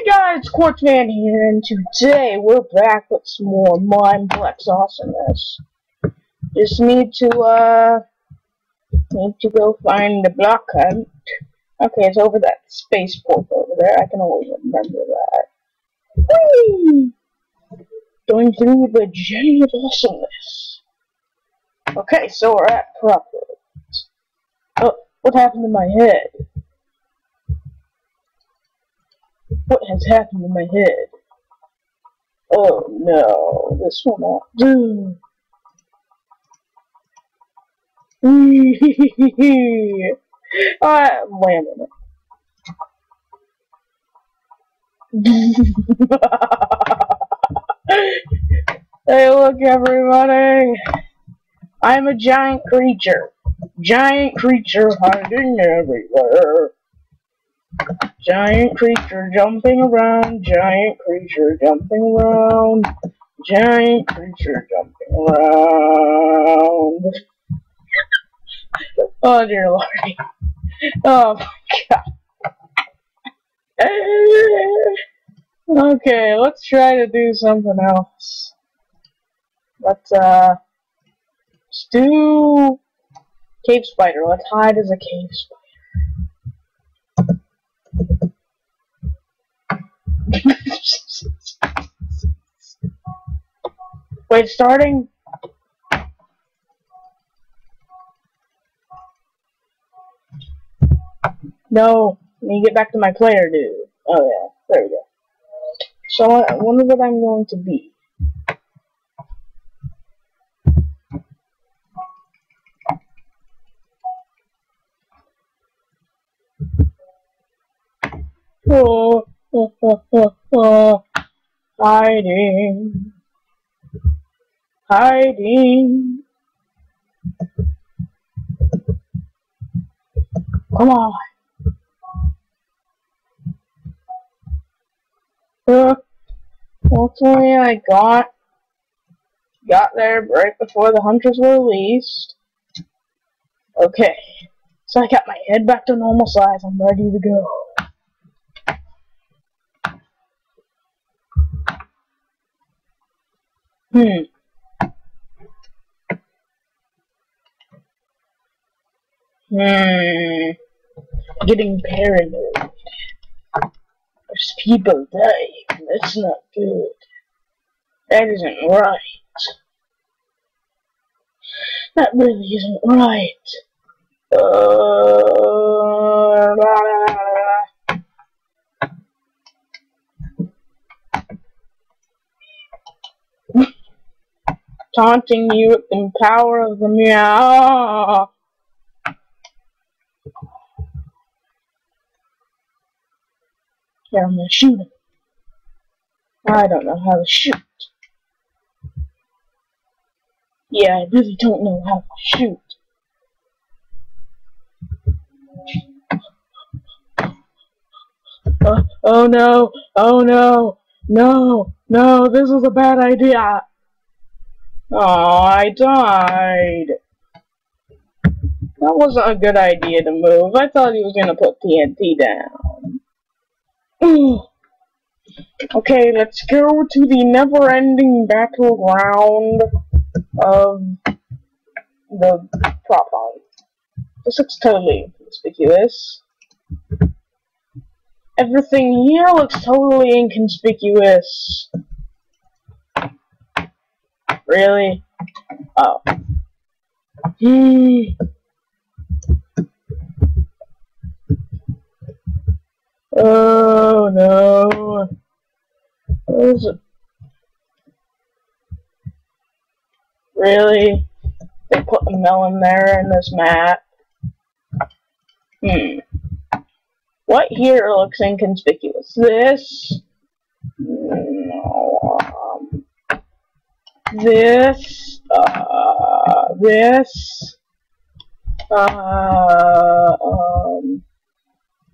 Hey guys, it's Quartzman here, and today we're back with some more Mineplex awesomeness. Just need to, uh, need to go find the block hunt. Okay, it's over that spaceport over there. I can always remember that. Whee! Going through the giant awesomeness. Okay, so we're at Crossroads. Oh, what happened to my head? What has happened to my head? Oh no, this will not do. minute. hey, look, everybody. I'm a giant creature. Giant creature hiding everywhere. Giant creature jumping around, giant creature jumping around, giant creature jumping around. oh dear lordy. Oh my god. okay, let's try to do something else. Let's uh let's do cave spider. Let's hide as a cave spider. Wait, starting? No, let me get back to my player, dude. Oh yeah, there we go. So I wonder what I'm going to be. Hiding. Hiding. Come on. Hopefully I got got there right before the hunters were released. Okay. So I got my head back to normal size. I'm ready to go. Hmm. Hmm. Getting paranoid. There's people dying. That's not good. That isn't right. That really isn't right. Uh, taunting you with the power of the meow. Yeah, I'm gonna shoot him. I don't know how to shoot. Yeah, I really don't know how to shoot. Uh, oh no, oh no, no, no, this is a bad idea. Oh, I died. That wasn't a good idea to move. I thought he was gonna put TNT down. okay, let's go to the never-ending battleground of the prop hunt. This looks totally inconspicuous. Everything here looks totally inconspicuous. Really? Oh. Oh no. What is it? Really? They put a melon there in this map? Hmm. What here looks inconspicuous? This? This, uh, this, uh, um,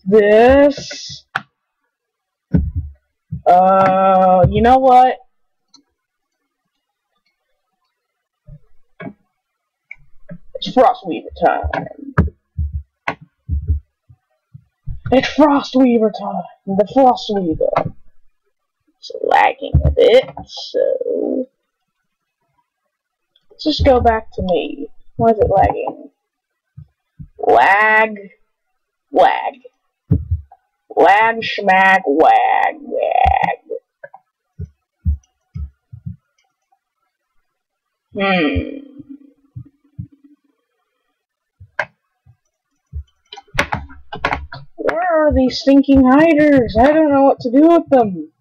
this, uh, you know what? It's Frostweaver time. It's Frostweaver time. The Frostweaver. It's lagging a bit, so let's just go back to me. Why is it lagging? Lag, lag, lag, schmag, wag, wag. Hmm. Where are these stinking hiders? I don't know what to do with them.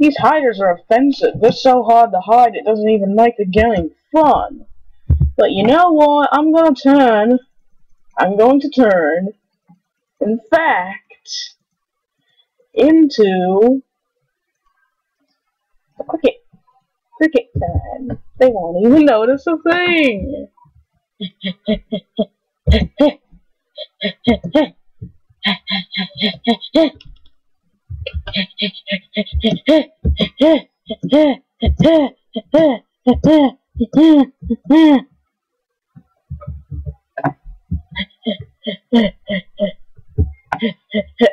These hiders are offensive. They're so hard to hide it doesn't even make the game fun. But you know what? I'm gonna turn. I'm going to turn. In fact, into cricket. Cricket time. They won't even notice a thing.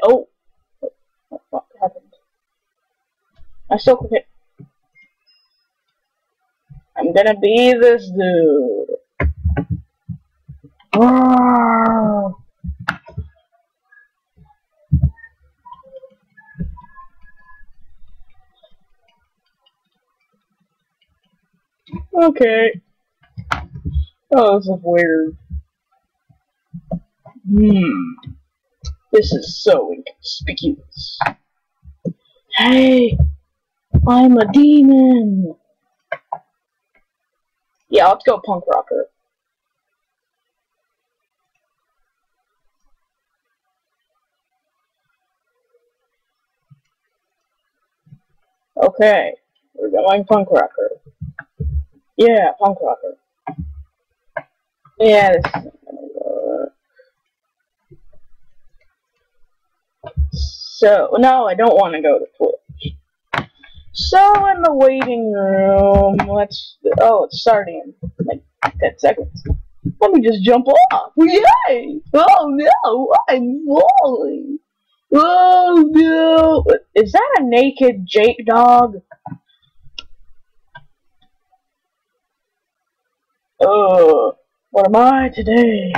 oh, what happened? I. I'm gonna be this dude. Oh. Okay. Oh, this is weird. Hmm. This is so inconspicuous. Hey! I'm a demon! Yeah, let's go punk rocker. Okay, we're going punk rocker. Yeah, punk rocker. Yeah, So, no, I don't want to go to Twitch. So, in the waiting room, let's, oh, it's starting in like 10 seconds. Let me just jump off. Yay! Oh no, I'm falling. Oh no! Is that a naked Jake dog? Oh, what am I today?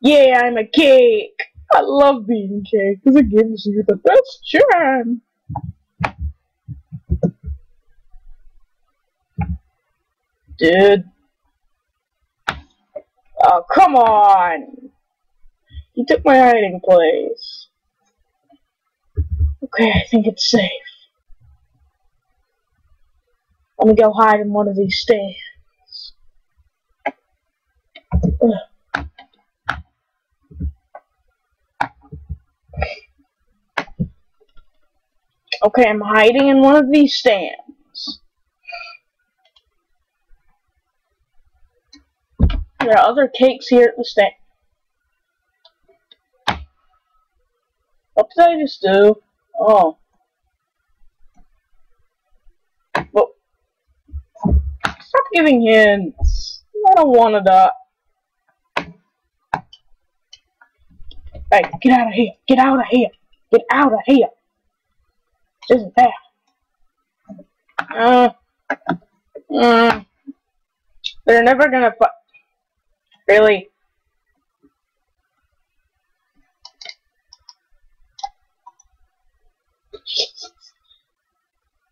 Yeah, I'm a cake. I love being cake because it gives you the best chance. Dude. Oh, come on! You took my hiding place. Okay, I think it's safe. Let me go hide in one of these stands. Okay, I'm hiding in one of these stands. There are other cakes here at the stand. What did I just do? Oh. Stop giving hints. I don't want to die. Hey, get out of here. Get out of here. Get out of here. Isn't that? Uh, uh, they're never gonna Really?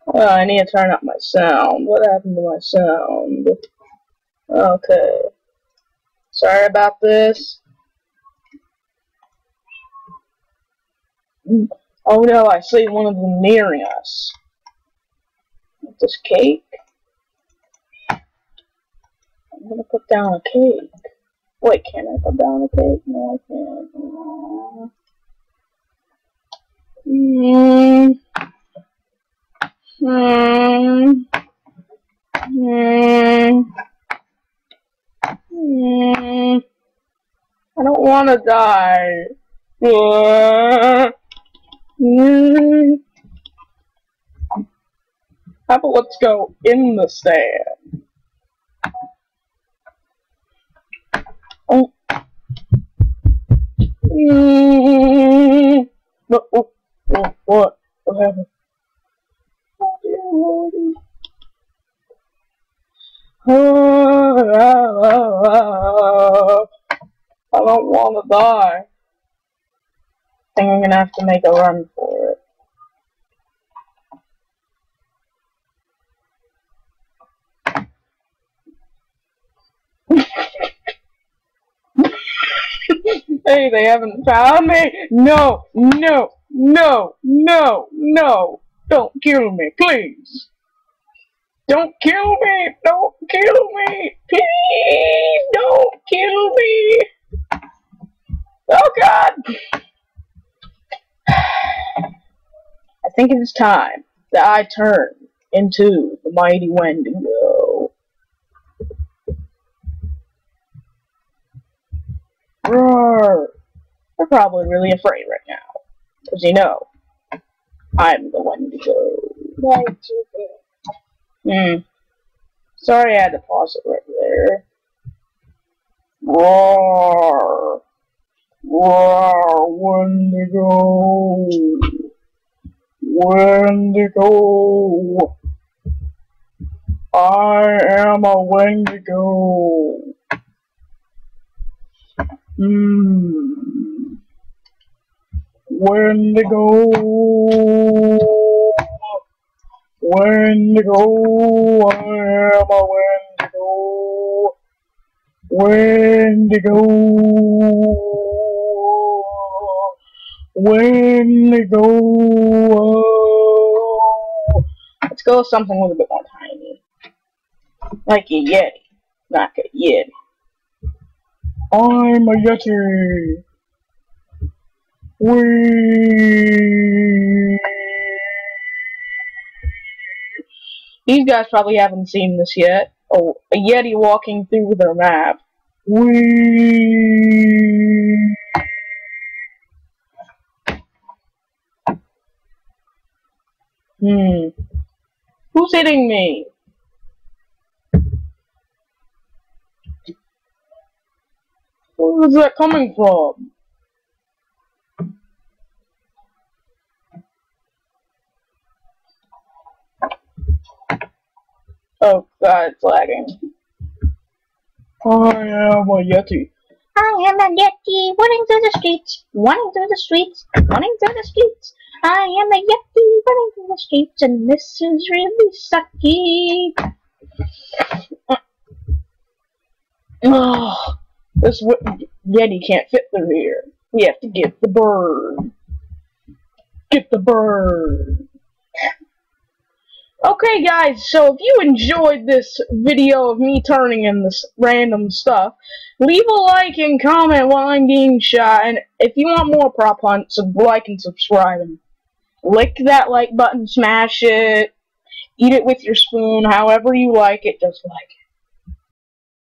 Well, I need to turn up my sound. What happened to my sound? Okay. Sorry about this. Oh no, I see one of them nearing us. This cake? I'm gonna put down a cake. Wait, can I put down a cake? No, I can't. Aww. Hmm. Hmm. Hmm. Hmm. I don't want to die. Hmm. How about let's go in the stand? Oh. Mm. What, what, what, what happened? Lordy. I don't want to die. Think I'm gonna have to make a run for it. hey, they haven't found me! No, no, no, no, no! Don't kill me, please! Don't kill me! Don't kill me! Please don't kill me! Oh god! I think it is time that I turn into the mighty Wendigo. Roar! They're probably really afraid right now. Because you know, I'm the Wendigo. Hmm. Sorry I had to pause it right there. Roar! Roar! Wendigo! Wendigo! I am a Wendigo! Hmm. Wendigo! Wendigo, I am a Wendigo. Wendigo. Wendigo. Let's go with something a little bit more tiny. Like a Yeti. Not a Yeti. I'm a Yeti. We These guys probably haven't seen this yet. Oh, a Yeti walking through their map. Wee. Hmm. Who's hitting me? Where is that coming from? Oh god, it's lagging. I am a Yeti. I am a Yeti running through the streets, running through the streets, running through the streets. I am a Yeti running through the streets, and this is really sucky. Uh, oh, this Yeti can't fit through here. We have to get the bird. Get the bird. Okay guys, so if you enjoyed this video of me turning in this random stuff, leave a like and comment while I'm being shot, and if you want more prop hunts, like and subscribe, lick that like button, smash it, eat it with your spoon, however you like it, just like it.